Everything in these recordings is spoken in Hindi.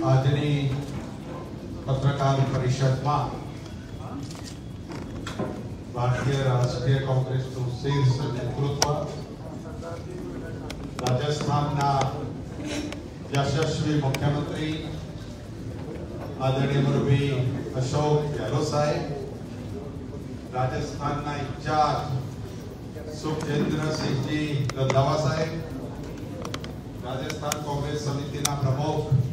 આજની પત્રકાર પરિષદમાં ભારતીય રાષ્ટ્રીય કોંગ્રેસનું શીર્ષ નેતૃત્વ રાજસ્થાનના યશસ્વી મુખ્યમંત્રી આદરણીય મુરબી અશોક ગેહલોત સાહેબ રાજસ્થાનના ઇન્ચાર્જ સુખજેન્દ્રસિંહજી રંધાવા સાહેબ રાજસ્થાન કોંગ્રેસ સમિતિના પ્રમુખ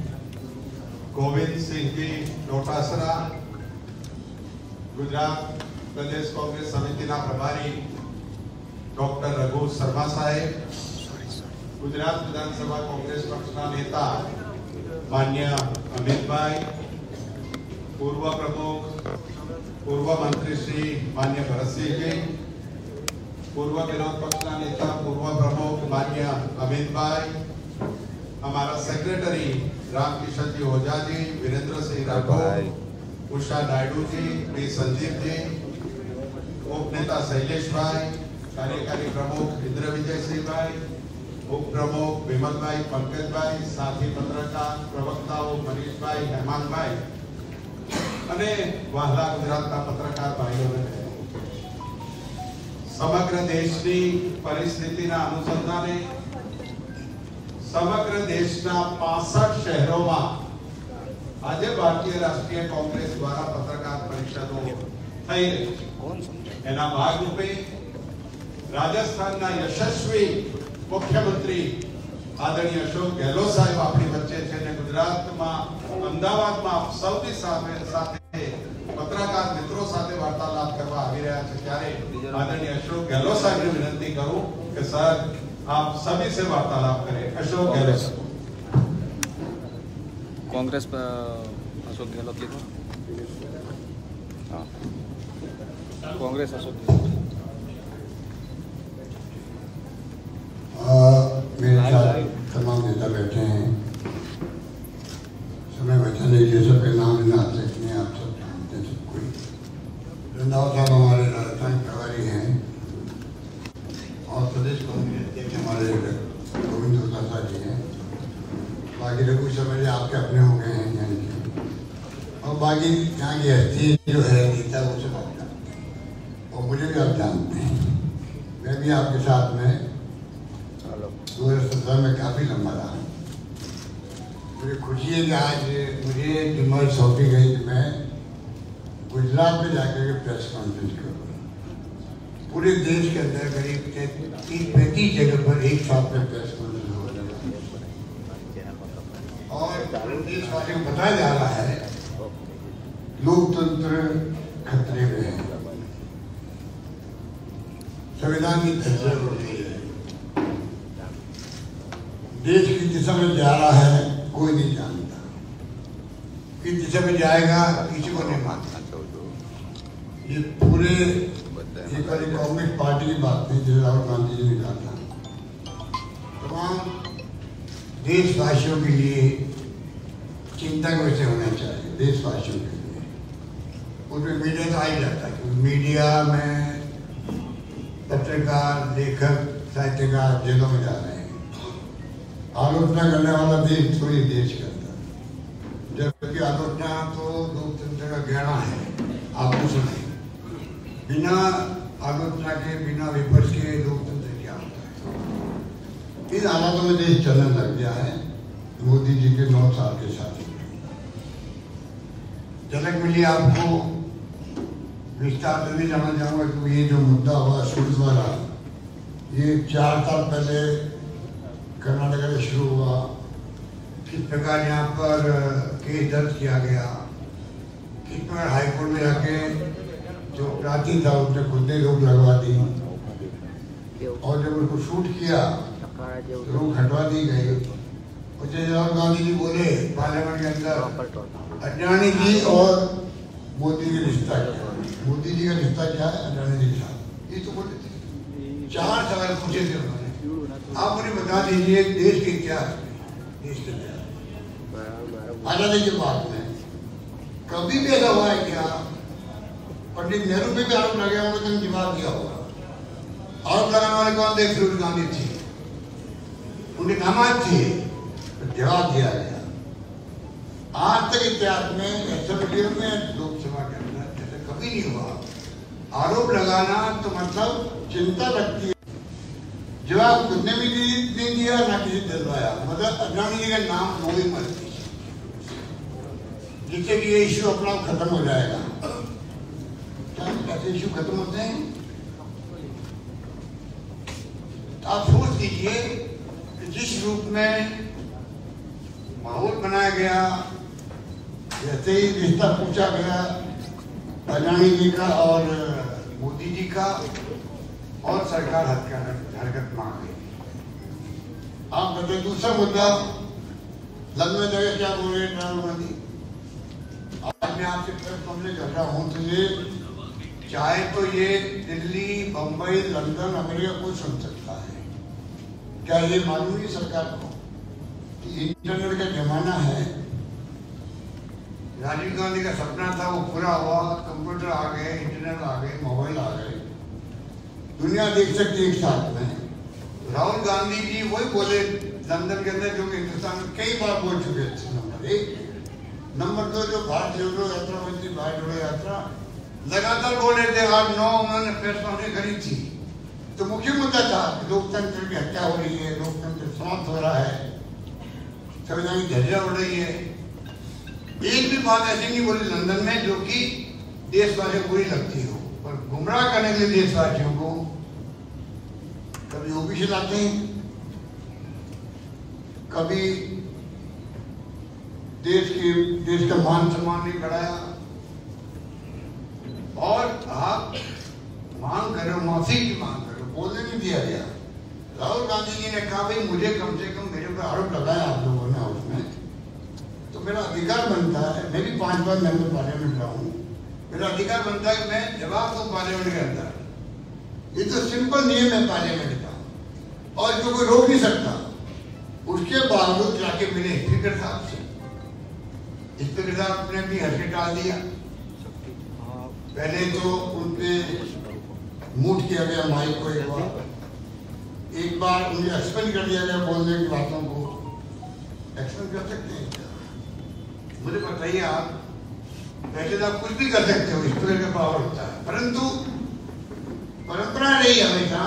ગોવિંદસિંહજી ડોટાસરા ગુજરાત પ્રદેશ કોંગ્રેસ સમિતિના પ્રભારી ડોક્ટર રઘુ શર્મા સાહેબ ગુજરાત વિધાનસભા કોંગ્રેસ પક્ષના નેતા માન્ય અમિતભાઈ પૂર્વ પ્રમુખ પૂર્વ મંત્રી શ્રી માન્ય ભરતસિંહજી પૂર્વ વિરોધ પક્ષના નેતા પૂર્વ પ્રમુખ માન્ય અમિતભાઈ हमारा सेक्रेटरी रामकिशन जी ओझा जी वीरेंद्र सिंह राठौर उषा नायडू जी बी संदीप जी उप नेता शैलेष भाई कार्यकारी प्रमुख इंद्र विजय सिंह भाई उप प्रमुख विमल भाई पंकज भाई साथी पत्रकार प्रवक्ताओं मनीष भाई हेमान भाई અને વહાલા ગુજરાતના પત્રકાર ભાઈઓ અને બહેનો સમગ્ર દેશની પરિસ્થિતિના અનુસંધાને સમગ્ર દેશના 65 શહેરોમાં આજે ભારતીય રાષ્ટ્રીય કોંગ્રેસ દ્વારા પત્રકાર પરિષદો થઈ રહી છે. એના ભાગરૂપે રાજસ્થાનના યશસ્વી મુખ્યમંત્રી આદરણીય અશોક ગેહલોત સાહેબ આપણી વચ્ચે છે અને ગુજરાતમાં, અમદાવાદમાં સાથે સાથે પત્રકાર મિત્રો સાથે વાર્તાલાપ કરવા આવી રહ્યા છે. ત્યારે આદરણીય અશોક ગેહલોત સાહેબને વિનંતી કરું કે, સર आप सभी से वार्तालाप करें। अशोक गहलोत कांग्रेस। अशोक गहलोत लिखो। हाँ। कांग्रेस अशोक मेरे साथ तमाम नेता बैठे हैं। समय बचाने के सबके नाम सकते हैं। आप सब जानते हैं सब कोई साहब हमारे राजस्थान प्रभारी हैं और प्रदेश कांग्रेस अध्यक्ष हमारे गोविंद दोतासा जी हैं बाकी लोग कुछ समझे आपके अपने हो गए हैं यानी कि। और बाकी यहाँ की हस्ती जो है नेता वो सब आप जानते हैं और मुझे भी आप जानते हैं। मैं भी आपके साथ में दो हज़ार सत्रह में काफ़ी लंबा रहा। मुझे खुशी है कि आज मुझे ज़िम्मेदारी सौंपी गई कि मैं गुजरात में जाकर के प्रेस कॉन्फ्रेंस करूँ। पूरे देश के अंदर करीब तीस पैंतीस जगह पर एक साथ में प्रेस कॉन्फ्रेंस और देशवासियों को बताया जा रहा है, लोकतंत्र खतरे में है। संविधान की धज्जर उड़ रही है। देश किस दिशा में जा रहा है, कोई नहीं जानता। किस दिशा में जाएगा, किसी को नहीं मानता। ये पूरे कांग्रेस पार्टी की बात थी जैसे राहुल गांधी जी ने कहा था। तमाम देशवासियों के लिए चिंता का विषय होना चाहिए, देशवासियों के लिए। उसमें मीडिया तो आ ही जाता है मीडिया में पत्रकार, लेखक, साहित्यकार जेलों में जा रहे हैं। आलोचना करने वाला देश थोड़ी देश करता है। जबकि आलोचना तो लोकतंत्र का गहरा है, आभूषण है। बिना आलोचना के, बिना विपक्ष के लोकतंत्र क्या होता है? इन हालातों में देश चलने लग गया है। मोदी जी के नौ साल के साथ। झलक मिली आपको विस्तार से भी जाना चाहूँगा क्योंकि ये जो मुद्दा हुआ शुरू वाला, ये चार साल पहले कर्नाटक में शुरू हुआ। किस प्रकार यहाँ पर केस दर्ज किया गया? किस प्रकार हाईकोर्ट में जाके जो अपराधी था उसने खुद ने रोक लगवा दी? और जब उसको शूट किया तो रोक हटवा दी गई। और जब गांधी जी बोले पार्लियामेंट के अंदर अडवाणी जी और मोदी का रिश्ता क्या मोदी जी का रिश्ता क्या है? अडवाणी जी के साथ ये तो बोले थे। चार सवाल पूछे थे उन्होंने। आप मुझे बता दीजिए, देश के में देश के इतिहास आज़ादी के बाद में। कभी भी ऐसा हुआ है क्या पंडित नेहरू पे भी आरोप लगे होंगे तो जवाब दिया होगा। आरोप लगाने वाले कौन थे? फिरोज गांधी थे। उनके दामाद थे। जवाब दिया गया। आज तक इतिहास में असेंबली में लोकसभा के अंदर ऐसा कभी नहीं हुआ। आरोप लगाना तो मतलब चिंता लगती है। जवाब खुद ने भी नहीं दिया ना किसी दिलवाया। मतलब अडवाणी जी का नाम लो ही मत। जिससे कि ये इश्यू अपना खत्म हो जाएगा। क्या कैसे इश्यू खत्म होते हैं? आप सोच लीजिए जिस रूप में माहौल बनाया गया जैसे ही रिश्ता पूछा गया अडानी जी का और मोदी जी का, और सरकार हरकत मांग गई आप बताइए, दूसरा मुद्दा में जगह क्या बोल रहे हैं राहुल गांधी? आज मैं आपसे प्रेस कॉन्फ्रेंस कर रहा हूँ तो ये चाहे तो ये दिल्ली, बंबई, लंदन, अमेरिका कोई सुन सकता है। क्या ये मालूम नहीं सरकार को इंटरनेट का जमाना है राजीव गांधी का सपना था, वो पूरा हुआ, कंप्यूटर आ गए, इंटरनेट आ गए, मोबाइल आ गए। दुनिया देख सकती है एक साथ में। राहुल गांधी जी वही बोले लंदन के अंदर, जो कि हिंदुस्तान में कई बार बोल चुके थे नंबर। एक नंबर दो, जो भारत जोड़ो यात्रा मंत्री भारत जोड़ो यात्रा, लगातार बोल थे, आज नौ उन्होंने प्रेस कॉन्फ्रेंस करी थी। तो मुख्य मुद्दा था लोकतंत्र की हत्या हो रही है, लोकतंत्र समाप्त हो रहा है। संविधान की झरिया उड़ रही है। एक भी बात ऐसी नहीं बोली लंदन में जो कि देशवासियों को बुरी लगती हो। पर गुमराह करने के लिए देशवासियों को कभी ओबीसी लाते हैं, कभी देश की, देश का मान सम्मान नहीं बढ़ाया। और आप मांग करो माफ़ी की मांग करो बोलने नहीं दिया गया। राहुल गांधी जी ने कहा, भाई, मुझे कम से कम मेरे पर आरोप लगाया आप लोगों तो मेरा अधिकार बनता है, मैं भी पाँच बार मेंबर पार्लियामेंट रहा हूँ। मेरा अधिकार बनता है मैं जवाब दूँ पार्लियामेंट के अंदर ये तो सिंपल नियम है पार्लियामेंट का। और जो कोई रोक नहीं सकता, उसके बावजूद जाके मिले स्पीकर साहब से स्पीकर साहब ने भी हँसी टाल दिया। पहले तो उनपे मूट किया गया माइक को एक बार। एक बार उन्हें एक्सपेंड कर दिया गया बोलने की बातों को। एक्सपेंड कर सकते हैं मुझे बताइए आप, पहले तो आप कुछ भी कर सकते हो स्पीकर का पावर होता है। परंतु, परंपरा रही हमेशा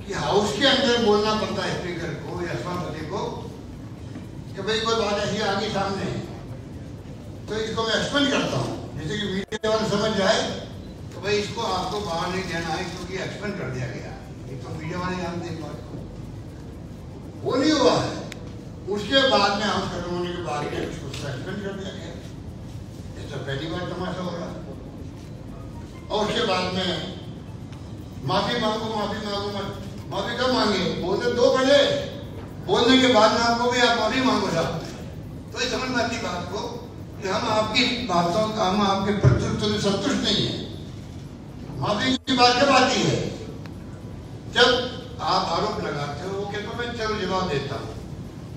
कि हाउस के अंदर बोलना पड़ता है स्पीकर को या सभापति को कि भाई, कोई बात ऐसी आगे सामने तो इसको मैं एक्सपेंड करता हूँ। जैसे कि मीडिया वाले समझ जाए तो भाई, इसको आपको बाहर नहीं देना है, क्योंकि एक्सपेंड कर दिया गया। ये तो मीडिया वाले जानते हैं बात को वो नहीं हुआ है। उसके बाद में हम खत्म होने के बाद में उसको सस्पेंड कर दिया गया। ये तो पहली बार तमाशा हो रहा और उसके बाद में माफ़ी मांगो माफ़ी मांगो मत माफ़ी कब मांगे? बोलने दो पहले। बोलने के बाद में आपको भी आप माफ़ी मांगो साहब तो ये समझ में आती बात को कि हम आपकी बातों का, हम आपके प्रत्युत्तर से संतुष्ट नहीं है। माफ़ी की बात कब आती है? जब आप आरोप लगाते हो, वो कहते मैं चलो जवाब देता हूँ।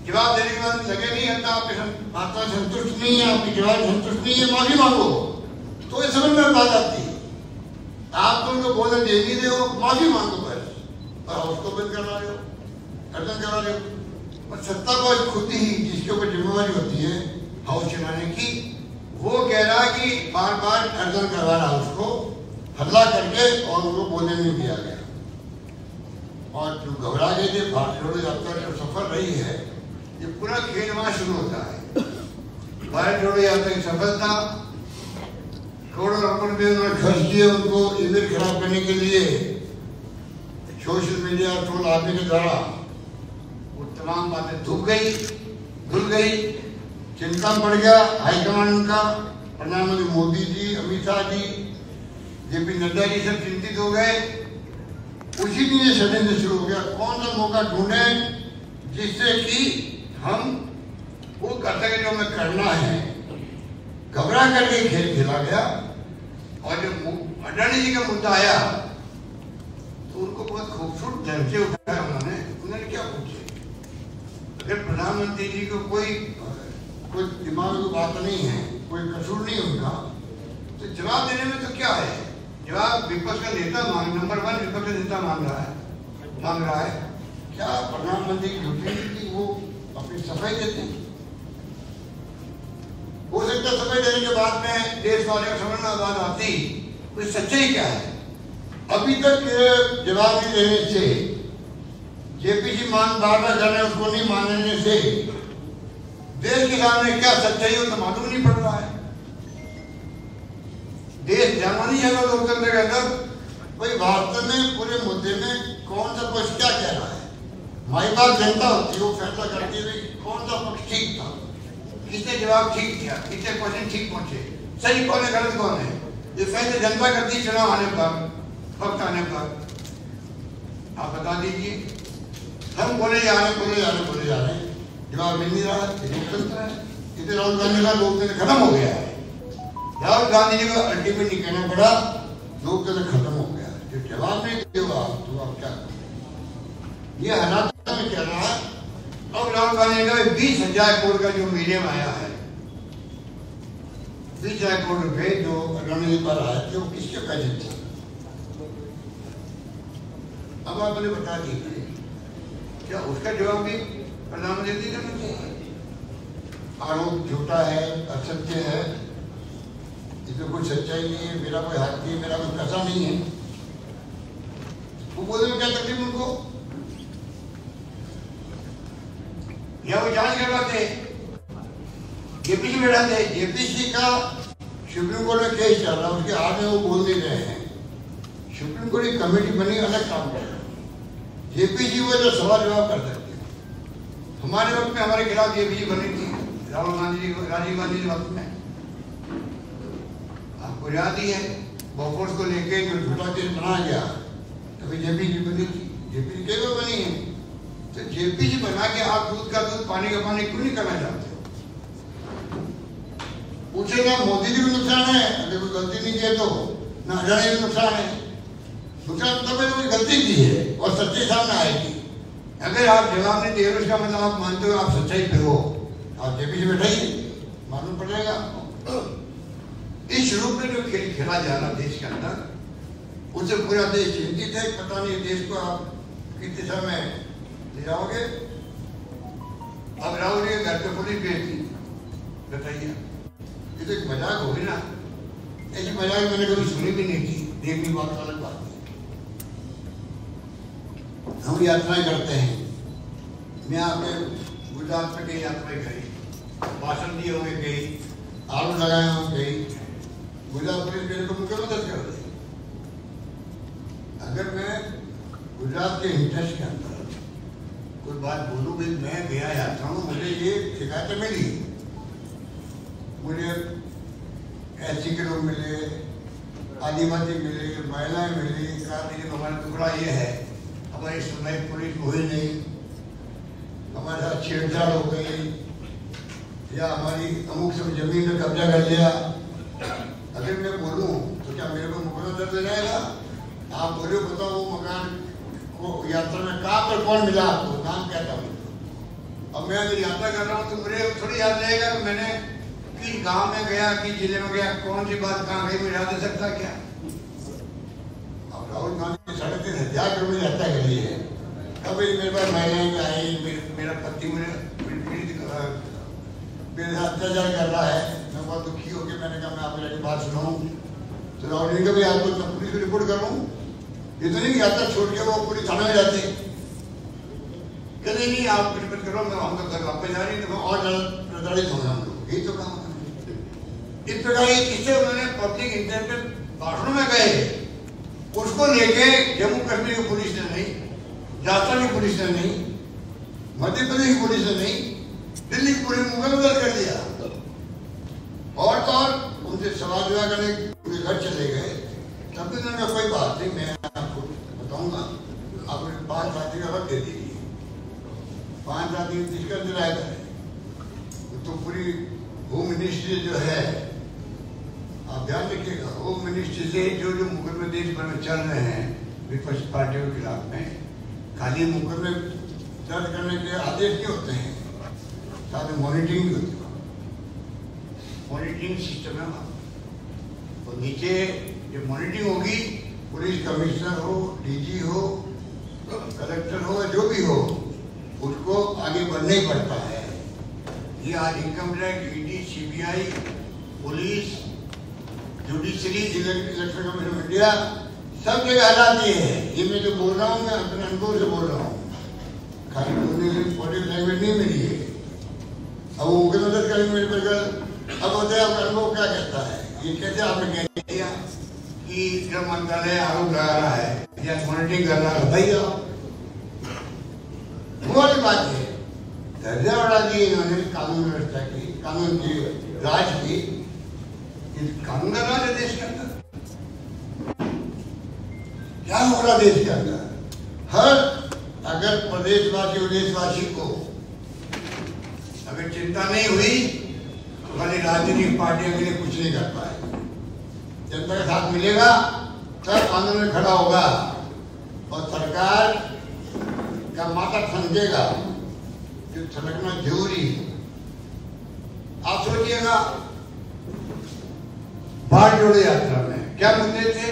जवाब देने के बाद लगे नहीं हटता आपके बातों संतुष्ट नहीं है, आपकी जवाब संतुष्ट नहीं है, माफ़ी मांगो। तो ये समझ में बात आती है। आप तो उनको बोलने दे नहीं रहे हो, माफ़ी मांगो बस। और उसको बंद करवा रहे हो खत्म करवा रहे हो। और सत्ता को खुद ही जिसके ऊपर जिम्मेवारी होती है, हाउस चलाने की, वो कह रहा कि बार बार अर्जन करवा रहा उसको, हल्ला करके और उनको बोलने नहीं दिया गया। और जो घबरा गए थे भारत जोड़ो यात्रा सफल रही है ये पूरा खेल वहाँ शुरू होता है। भारत जोड़ो यात्रा की सफलता। करोड़ों रकम में उन्होंने खर्च किए उनको इमेज खराब करने के लिए। सोशल मीडिया ट्रोल आदमी के द्वारा वो तमाम बातें धुल गई धुल गई। चिंता पड़ गया हाईकमान उनका प्रधानमंत्री मोदी जी, अमित शाह जी, जेपी नड्डा जी सब चिंतित हो गए। उसी दिन ये षड्यंत्र शुरू हो गया। कौन सा मौका ढूंढे जिससे कि हम वो कर सके जो हमें करना है। घबरा करके खेल खेला गया। और जब अडानी जी का मुद्दा आया तो उनको बहुत खूबसूरत ढंग से उठाया उन्होंने। उन्होंने क्या पूछे? अगर प्रधानमंत्री जी को कोई कोई दिमाग की बात नहीं है, कोई कसूर नहीं उनका तो जवाब देने में तो क्या है? जवाब विपक्ष का नेता मांग, नंबर वन विपक्ष का नेता मांग रहा है। मांग रहा है, क्या प्रधानमंत्री की वो अपनी सफ़ाई देते हैं। इतना समय देने के बाद में देश वाले को समझ में बात आती तो सच्चाई क्या है? अभी तक जवाब नहीं देने से जेपीसी मान बार बार जाने, उसको नहीं मानने से, देश के सामने क्या सच्चाई हो तो मालूम नहीं पड़ रहा है। देश जाना नहीं है लोकतंत्र के अंदर। भाई वास्तव में, पूरे मुद्दे में कौन सा पक्ष क्या कह रहा है? हमारी बात जनता होती है, वो फैसला करती है कौन सा पक्ष ठीक था? किसने जवाब ठीक दिया? किसने क्वेश्चन ठीक पहुँचे? सही कौन है, गलत कौन है? ये फैसले जनता करती है, चुनाव आने पर, वक्त आने पर। आप बता दीजिए। हम बोले जा रहे बोले जा रहे बोले जा रहे जवाब मिल नहीं रहा है। इतने राहुल गांधी का लोकतंत्र खत्म हो गया है। राहुल गांधी जी को अल्टीमेट नहीं कहना पड़ा लोकतंत्र खत्म हो गया। जो जवाब नहीं देगा तो आप क्या ये हालात में चल रहा है अब राहुल गांधी का बीस हज़ार करोड़ का जो मीडियम आया है बीस हज़ार करोड़ रुपए जो रणनीति पर आए थे वो किसके पैसे थे अब आप मुझे बता दीजिए क्या उसका जवाब भी प्रधानमंत्री देना चाहिए आरोप झूठा है असत्य है इसमें कोई सच्चाई नहीं है मेरा कोई हाथ नहीं है मेरा कोई पैसा नहीं है वो बोलने में क्या तकलीफ़ उनको सुप्रीम कोर्ट में केस चल रहा है, उसके हाथ में वो बोल नहीं रहे हैं। सुप्रीम कोर्ट की कमेटी बनी, अलग काम कर जेपीसी वो जो सवाल जवाब कर सकते हमारे वक्त में हमारे खिलाफ जेपीसी बनी थी। राहुल गांधी, राजीव गांधी के वक्त में। आपको याद ही है, बॉफोर्स को लेके जो झूठा केस बनाया गया, तभी जेपीसी बनी थी। जेपीसी के वो बनी है? तो जेपीसी बना के आप दूध का दूध, पानी का पानी क्यों नहीं करना चाहते? पूछेगा, मोदी जी को नुकसान है, अगर कोई गलती नहीं किया तो। ना हरियाणा को नुकसान है। नुकसान तब है कोई गलती की है और सच्चाई सामने आएगी। अगर आप जवाब नहीं दे रहे उसका मतलब आप मानते हो, आप सच्चाई पे हो। आप जेपी से बैठाइए, मालूम पड़ेगा। इस रूप में जो खेल खेला जा रहा देश के अंदर उससे पूरा देश चिंतित है। पता नहीं देश को आप दिशा में ले जाओगे अब राहुल जी घर पे पुलिस भेज दी बताइए। ये तो एक मज़ाक होगी ना। ऐसी मज़ाक मैंने कभी सुनी भी नहीं थी। देखनी बात अलग बात है। हम यात्राएँ करते हैं। मैं आपके गुजरात में कई यात्राएँ करी। भाषण दिए होंगे कई। आलू लगाए होंगे कई। गुजरात पुलिस मेरे को मुझे मदद कर रही अगर मैं गुजरात के इंटरेस्ट के अंदर बात बोलूँ भी मैं गया यात्रा में, मुझे ये शिकायतें मिली। मुझे एस के लोग मिले, आदिवासी मिले, महिलाएँ मिली, कहा लेकिन हमारा टुकड़ा ये है, हमारी सुनवाई पुलिस हुई नहीं, हमारे साथ छेड़छाड़ हो गई, या हमारी अमुक से ज़मीन में कब्जा कर लिया। अगर मैं बोलूँ तो क्या मेरे को मुकदमा दर्ज जाएगा? आप बोले, बताओ वो मकान यात्रा में कहाँ पर कौन मिला आपको? नाम क्या था? अब मैं अगर यात्रा कर रहा हूँ तो मुझे थोड़ी याद रहेगा कि मैंने किस गाँव में गया, किस ज़िले में गया, कौन सी बात कहाँ गई, मुझे याद सकता क्या? अब राहुल गांधी साढ़े तीन हज़ार करोड़ की यात्रा करी है। कभी मेरे पास महिलाएँ आई, मेरा पति मुझे मेरे साथ अत्याचार कर रहा है। मैं बहुत दुखी होकर मैंने कहा, मैं आप मेरी बात सुनाऊं। तो राहुल जी कभी आपको पुलिस को रिपोर्ट करूँ तो यात्रा छोड़ के वो पूरी थाने में जाते। कहते नहीं, आप रिपोर्ट करो, मैं हम घर वापस जा रही तो और प्रताड़ित होंगे हम लोग यही तो काम इस प्रकार ये किससे उन्होंने पब्लिक इंटरनेट भाषणों में गए। उसको लेके जम्मू कश्मीर की पुलिस ने नहीं झारखंड की पुलिस ने नहीं, मध्य प्रदेश की पुलिस ने नहीं, दिल्ली की पुलिस मुकदमा कर दिया। और तो उनसे सवाल करने घर चले गए। तब भी उन्होंने कोई बात नहीं, मैं आपको बताऊँगा आप पाँच साथी का वक्त दे दीजिए साथी जिसका दिलाया करें तो पूरी होम मिनिस्ट्री जो है, आप ध्यान रखिएगा होम मिनिस्ट्री से जो जो मुकदमे देश भर में चल रहे हैं, विपक्ष पार्टियों के खिलाफ में, खाली मुकदमे दर्ज करने के आदेश नहीं होते हैं, साथ में मॉनिटरिंग भी होती है। मॉनिटरिंग सिस्टम है वहाँ। तो नीचे जो मॉनिटरिंग होगी, पुलिस कमिश्नर हो डीजी हो कलेक्टर हो, जो भी हो उसको आगे बढ़ना ही पड़ता है। ये income tax ED CBI police judiciary election of India सब जगह हराती है। ये मैं जो बोल रहा हूँ, मैं अपने अनुभव से बोल रहा हूँ। खाली बोलने की बॉडी लैंग्वेज नहीं मिली है। अब वो मुख्यमंत्री करेंगे मेरे पर अब होते आपका अनुभव क्या कहता है? ये कैसे आपने कह दिया कि गृह मंत्रालय आरोप लगा रहा है, या मॉनिटरिंग कर रहा है? आप। वो वाली बात है। दर्जा बढ़ा दिए इन्होंने कानून व्यवस्था की, कानून की राज की। कानून का राज है देश के अंदर। क्या हो रहा देश के अंदर? हर अगर प्रदेशवासी और देशवासी को अगर चिंता नहीं हुई तो खाली राजनीतिक पार्टियों के लिए कुछ नहीं कर पाए। जनता के साथ मिलेगा, तब आंदोलन खड़ा होगा। और सरकार का माथा ठनकेगा जो ठनकना ज़रूरी है। आप सोचिएगा, बाढ़ जोड़ो यात्रा में क्या मुद्दे थे?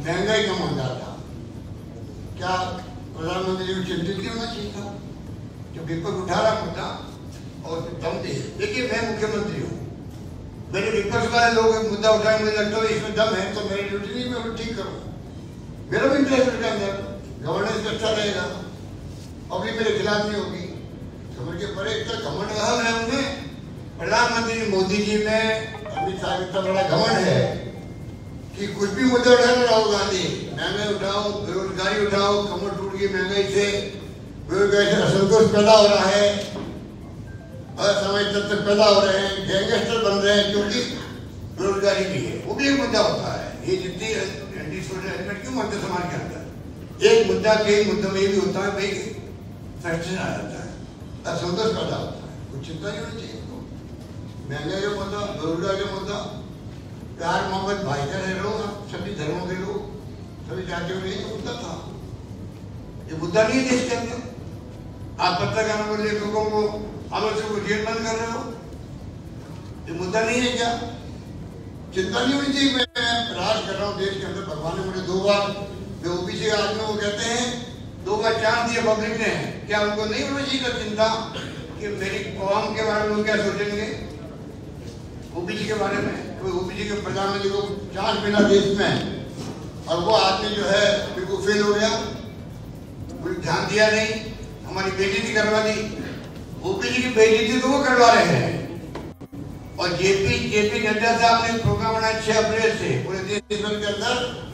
महँगाई का मुद्दा था क्या प्रधानमंत्री को चिंतित नहीं होना चाहिए था? जो विपक्ष उठा रहा मुद्दा और दम दे देखिए, मैं मुख्यमंत्री हूँ। मेरे विपक्ष वाले लोग मुद्दा उठाए, मुझे लगता है इसमें दम है तो मेरी ड्यूटी नहीं, मैं ठीक करूँ। मेरा भी इंटरेस्ट गवर्नेंस अच्छा रहेगा। पब्लिक मेरे खिलाफ नहीं होगी। समझ के बड़े इतना घमंड रहा है उन्हें। प्रधानमंत्री मोदी जी में अमित शाह इतना बड़ा घमंड है कि कुछ भी मुद्दा उठा लो राहुल गांधी। महँगाई उठाओ, बेरोजगारी उठाओ कमर टूट गई महँगाई से। बेरोजगारी से असंतोष पैदा हो रहा है। असामाजिक तत्व पैदा हो रहे हैं। गैंगस्टर बन रहे हैं क्योंकि बेरोजगारी भी है। वो भी एक मुद्दा होता है। ये जितनी क्यों बनते समाज के अंदर? एक मुद्दा कई मुद्दों में भी होता है, भाई फ्रस्ट्रेशन आ जाता है असंतोष पैदा होता है कुछ चिंता नहीं होनी चाहिए महँगाई का मुद्दा बेरोजगारी का मुद्दा प्यार मोहब्बत भाईचारे लोग सभी धर्मों के लोग सभी जातियों के मुद्दा था ये मुद्दा नहीं देश के अंदर आप पत्रकारों को लेखकों को आलोचकों को जेल बंद कर रहे हो ये मुद्दा नहीं है क्या चिंता नहीं होनी चाहिए मैं राज कर रहा हूँ देश के अंदर भगवान ने मुझे दो बार जो ओबीसी आदमी वो कहते हैं दो बार चांस दिया पब्लिक ने। क्या उनको नहीं होना चाहिए चिंता कि मेरी कौम के बारे में क्या सोचेंगे? ओबीसी के बारे में। कोई ओबीसी के प्रधानमंत्री को चांस मिला देश में, और वो आदमी जो है, बिल्कुल फेल हो गया। कोई ध्यान दिया नहीं। हमारी बेटी करवा दी। ओबीसी की बेइज्जती तो वो करवा रहे हैं। और जेपी जेपी नड्डा साहब ने प्रोग्राम बनाया छह अप्रैल से, पूरे देश के अंदर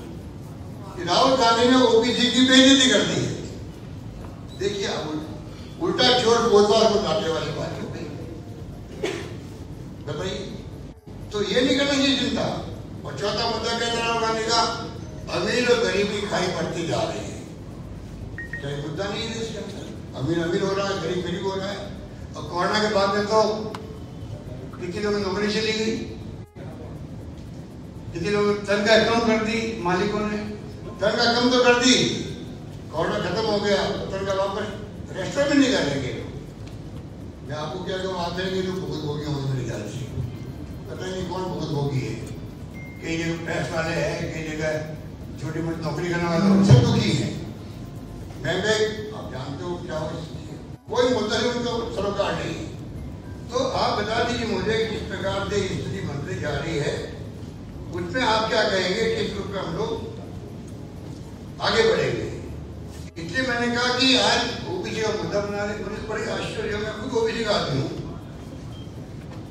राहुल गांधी ने ओबीसी की बेइज्जती कर दी। है देखिए, अब उल्टा चोर कोतवाल को काटने वाली बात हो गई। बताइए तो ये नहीं करना चाहिए चिंता। और चौथा मुद्दा कहते राहुल गांधी का अमीर और गरीब खाई बढ़ती जा रही है। क्या मुद्दा नहीं है देश के अंदर? अमीर अमीर हो रहा है, गरीब गरीब हो रहा है। और कोरोना के बाद में तो कितने लोगों की नौकरी चली गई? कितने लोगों तनख्वाह कम कर दी मालिकों ने? तनख्वाह कम तो कर दी। कोरोना खत्म हो गया तो तनख्वाह वापस में नहीं करेंगे मैं आपको क्या कहूँ, आप कहेंगे जो भुगत भोगी मेरे ख्याल से पता नहीं कौन भुगत भोगी है। कई जगह प्रेस वाले हैं, कई जगह छोटी मोटी नौकरी करने वाले सब दुखी है। महँगाई आप जानते हो क्या हो कोई मुद्दा नहीं उनको सरोकार नहीं। तो आप बता दीजिए मुझे किस प्रकार से स्थिति मंत्री जारी है। उसमें आप क्या कहेंगे, किस रूप में हम लोग आगे बढ़ेंगे? इसलिए मैंने कहा कि आज ओबीसी का मुद्दा बना रहे मुझे बड़े आश्चर्य मैं खुद ओबीसी का आदमी हूँ।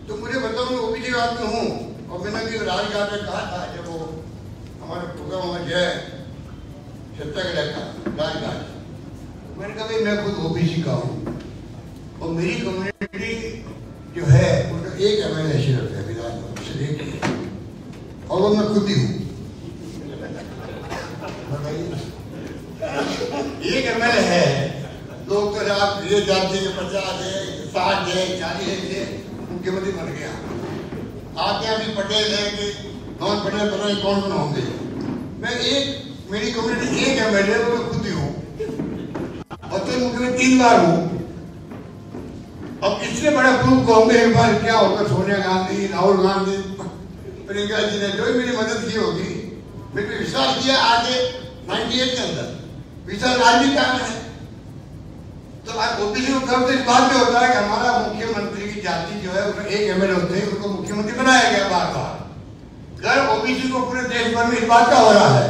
तो मुझे बताओ, मैं ओबीसी का आदमी हूँ। और मैंने भी राजघाट में कहा था, जब वो हमारे प्रोग्राम में जो है सत्याग्रह का राजघाट मैंने कहा, भाई, मैं खुद ओबीसी का हूँ। और मेरी कम्युनिटी जो है, उनका एक एम एल ए सिर्फ़ है। विधानसभा और वो मैं खुद ही हूँ एक एम एल है लोग ये जानते हैं पचास है साठ है चालीस है मुख्यमंत्री बन गया। आपके यहाँ भी पटेल है कि नॉन पटेल पता नहीं कौन कौन होंगे। मैं एक, मेरी कम्युनिटी एक एम एल वो मैं खुद ही हूँ। और तो मुख्यमंत्री तीन बार हूँ। अब इससे बड़ा प्रूफ कहूँगे एक बार क्या होगा, सोनिया गांधी, राहुल गांधी, प्रियंका जी ने जो भी मेरी मदद की होगी, मेरे विश्वास किया आगे 98 के अंदर। विश्वास आज भी काम है। तो आज ओबीसी को गर्व इस बात में होता है कि हमारा मुख्यमंत्री की जाति जो है एक एमएलए होते हैं, उनको मुख्यमंत्री बनाया गया बार बार उत्तराखंड में इस बात का हो रहा है,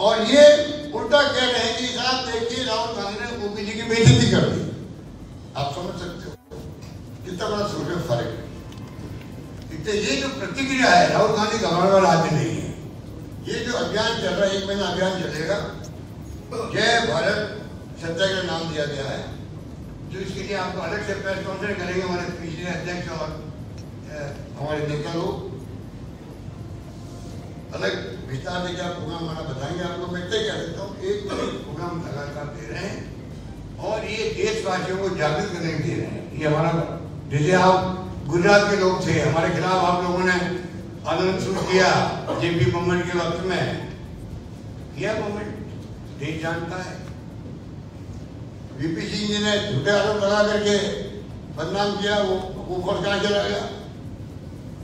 और ये उल्टा कह रहे हैं कि साहब देखिए, राहुल गांधी ने ओबीसी की बेइज्जती कर दी। आप समझ सकते हो कितना बड़ा सोच फ़र्क इसलिए ये जो प्रतिक्रिया है, राहुल गांधी घबराने वाला आदमी नहीं है। ये जो अभियान चल रहा है, एक महीना अभियान चलेगा। जय भारत। सत्याग्रह नाम दिया गया है, जो इसके लिए आपको अलग से प्रेस कॉन्फ्रेंस करेंगे हमारे पिछले अध्यक्ष और हमारे नेता लोग। अलग विस्तार से क्या प्रोग्राम हमारा बताएँगे आपको, मैं तय कह देता हूँ, एक प्रोग्राम लगातार दे रहे हैं और ये देशवासियों को जागृत करने के लिए ये हमारा जैसे आप, गुजरात के लोग थे, हमारे खिलाफ आप लोगों ने आंदोलन शुरू किया, जेपी मूवमेंट के वक्त में। किया मूवमेंट देश जानता है। वीपी सिंह जी ने झूठे आरोप लगा करके बदनाम किया, वो फ़र्ज़ कहाँ चला गया?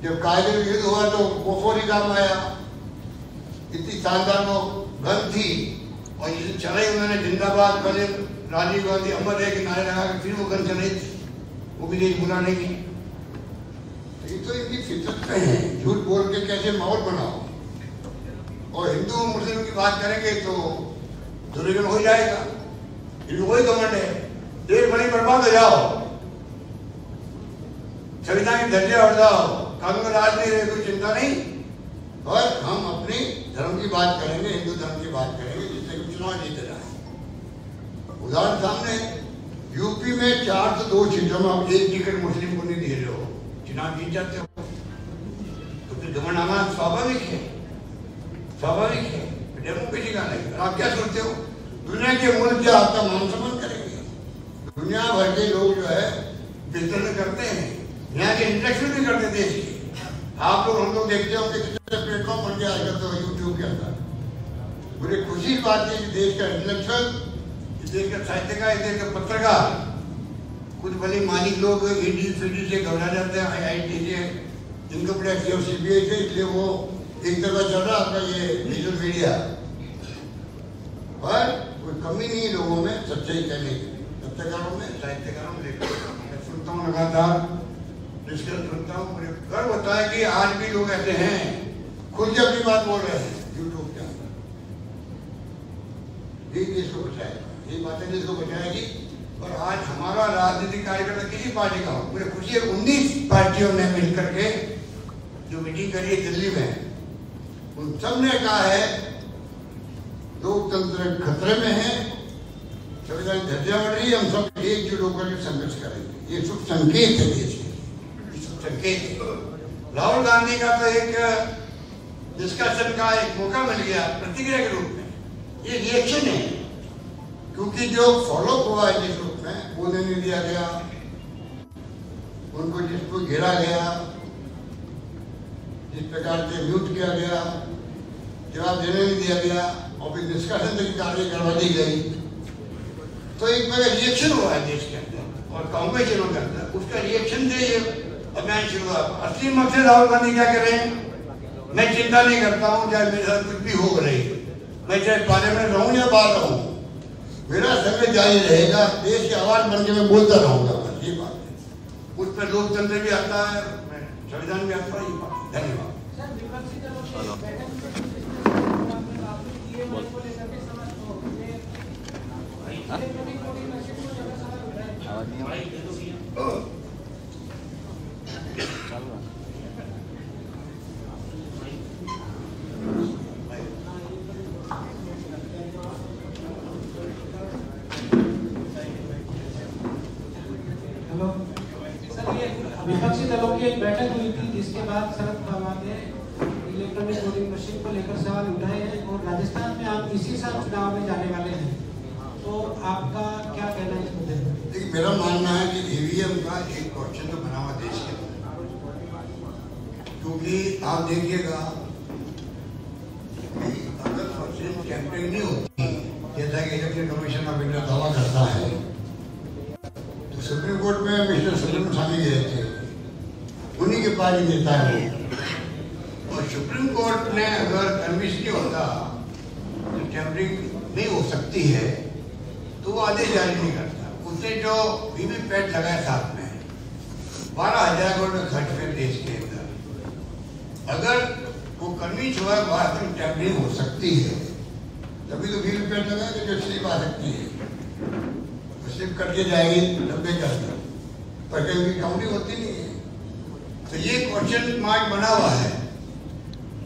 जब कारगिल युद्ध हुआ तो वो फौरी काम आया। इतनी शानदार वो गन थी और जिसे चलाई उन्होंने जिंदाबाद पहले राजीव गांधी, अमर रहे के नारे लगा फिर वो गन चलाई थी। वो भी देश बुला नहीं। की ये तो इनकी फितरत है। झूठ बोल के कैसे माहौल बनाओ? और हिंदू मुस्लिम की बात करेंगे तो दुर्योधन हो जाएगा। इनको वही घमंड है। देश बड़ी बर्बाद हो जाओ। संविधान की दर्जे हट जाओ। कानून राज नहीं रहे, कोई चिंता नहीं। और हम अपनी धर्म की बात करेंगे, हिंदू धर्म की बात करेंगे, जिससे कि चुनाव जीते जाए। उदाहरण सामने, यूपी में चार से दो सीटों में आप एक टिकट मुस्लिम को नहीं दे रहे हो। चुनाव जीत जाते हो। तो फिर आना स्वाभाविक है। स्वाभाविक है। डेमोक्रेसी का नहीं। आप क्या सोचते हो? दुनिया के मुल्क जो आपका मान सम्मान करेंगे। दुनिया भर के लोग जो है बिज़नेस करते हैं। यहाँ के इंटरेक्शन भी करते देश के। आप लोग, हम लोग देखते होंगे कितने प्लेटफॉर्म बन गया आजकल तो यूट्यूब के अंदर। मुझे खुशी बात है कि देश का इस देश का साहित्यकार, देश का पत्रकार कुछ भले मालिक लोग ईडी सीडी से घबरा जाते हैं आई आई टी से इनकम टैक्स और सीबीआई से, इसलिए वो एक तरफा चल रहा आपका ये डिजिटल मीडिया कोई कमी नहीं है लोगों में सच्चाई कहने की पत्रकारों में साहित्यकारों में मैं सुनता हूँ लगातार डिस्कस सुनता हूँ, मुझे गर्व होता है कि आज भी लोग ऐसे हैं। खुद से अपनी बात बोल रहे हैं यूट्यूब के अंदर ये देश को बचाएगा। ये बातें देश को बचाएगी। और आज हमारा राजनीतिक कार्यकर्ता किसी पार्टी का हो? मुझे खुशी है, उन्नीस पार्टियों ने मिलकर के जो मीटिंग करी है दिल्ली में, उन सबने कहा है लोकतंत्र खतरे में है। संविधान धज्जा बढ़ रही है हम सब एकजुट होकर के संघर्ष करेंगे। ये शुभ संकेत है देश के। शुभ संकेत। राहुल गांधी का तो एक डिस्कशन का एक मौका मिल गया प्रतिक्रिया के रूप में। ये रिएक्शन है। क्योंकि जो फॉलो हुआ है जिस रूप में वो नहीं दिया गया। उनको जिसको घेरा गया जिस प्रकार से म्यूट किया गया जवाब देने नहीं दिया गया। और फिर डिस्कशन तक कार्य करवा दी गई। तो एक मेरा रिएक्शन हुआ है देश के अंदर, और कांग्रेस के अंदर उसका रिएक्शन से ये अभियान शुरू हुआ। असली मकसद राहुल गांधी क्या कर? रहे हैं मैं चिंता नहीं करता हूँ, चाहे मेरे साथ कुछ भी हो रही। मैं चाहे पार्लियामेंट रहूँ या बाहर रहूँ, मेरा संघर्ष जारी रहेगा, देश की आवाज़ बन के मैं बोलता रहूँगा, बस ये बात है। उस पर लोकतंत्र भी आता है संविधान भी आता है, ये बात। धन्यवाद सर विपक्षी दलों की बैठक में आपने DMI को लेकर के सवाल को ये इलेक्ट्रॉनिक वोटिंग मशीन को लेकर सवाल उठाए आवाज़ नहीं आ रही। चालू है। हेलो सर ये विपक्षी दलों की एक बैठक हुई थी, जिसके बाद शरद पवार ने इलेक्ट्रॉनिक वोटिंग मशीन को लेकर सवाल उठाए हैं और राजस्थान में आप इसी साल चुनाव में जाने वाले हैं तो आपका क्या कहना है इस मुद्दे पर देखिए मेरा मानना है कि ईवीएम का तो बना हुआ देश के क्योंकि आप देखिएगा अगर क्वेश्चन कैंपेन नहीं होती जैसा कि इलेक्शन कमीशन ऑफ़ इंडिया दावा करता है तो सुप्रीम कोर्ट में मिस्टर सुप्रीम स्वामी गए थे। उन्हीं के पास ही नेता है। और सुप्रीम कोर्ट ने अगर कन्विंस नहीं होता तो टेम्परिंग नहीं हो सकती है तो वो आदेश जारी नहीं करता। उसने जो वीवीपैट लगाया साथ में बारह हज़ार करोड़ में खर्च हुए देश के अंदर। अगर वो कमी छुआ बात टैबलिंग हो सकती है। तभी तो बीस रुपये लगा कि जो स्लिप आ सकती है। तो स्लिप कट के जाएगी नब्बे के पर कहीं काउंटिंग होती नहीं है। तो ये क्वेश्चन मार्क बना हुआ है।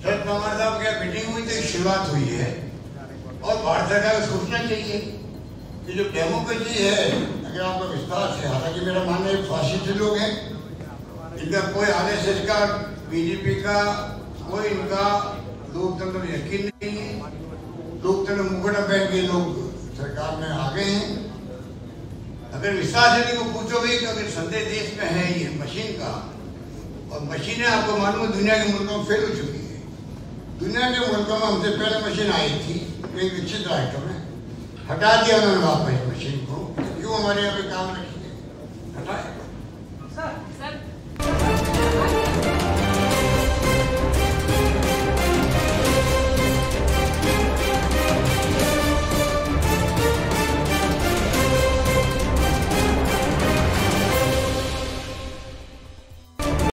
शरद पवार साहब क्या मीटिंग हुई तो शुरुआत हुई है। और भारत सरकार को सोचना चाहिए कि जो डेमोक्रेसी है अगर आपका विस्तार से, हालाँकि मेरा मानना है फासिस्ट लोग हैं। इनका कोई आरएसएस का बीजेपी का, कोई इनका लोकतंत्र में यकीन नहीं है। लोकतंत्र मुखड़ा पहन के लोग सरकार में आ गए हैं। अगर विस्तार से इनको पूछोगे कि अगर संदेश देश में है ये मशीन का, और मशीनें आपको मालूम है दुनिया के मुल्कों में फेल हो चुकी है। दुनिया के मुल्कों में हमसे पहले मशीन आई थी कई विकसित राष्ट्रों में। हटा दिया उन्होंने वापस मशीन। हमारे यहाँ पे काम रखी है। हटाए।